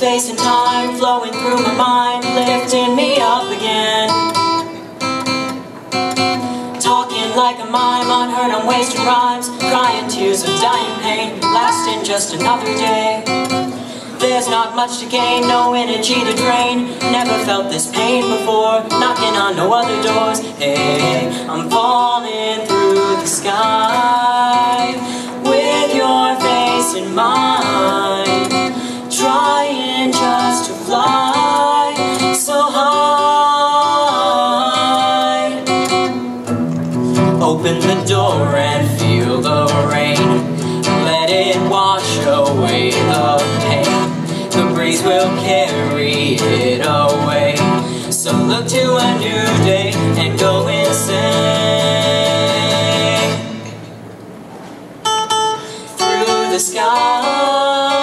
space and time flowing through my mind, lifting me up again. Talking like a mime, unheard I'm wasting rhymes, crying tears of dying pain, lasting just another day. There's not much to gain, no energy to drain, never felt this pain before, knocking on no other doors. Hey, I'm falling Open the door and feel the rain. Let it wash away the pain. The breeze will carry it away. So look to a new day and go insane Through the sky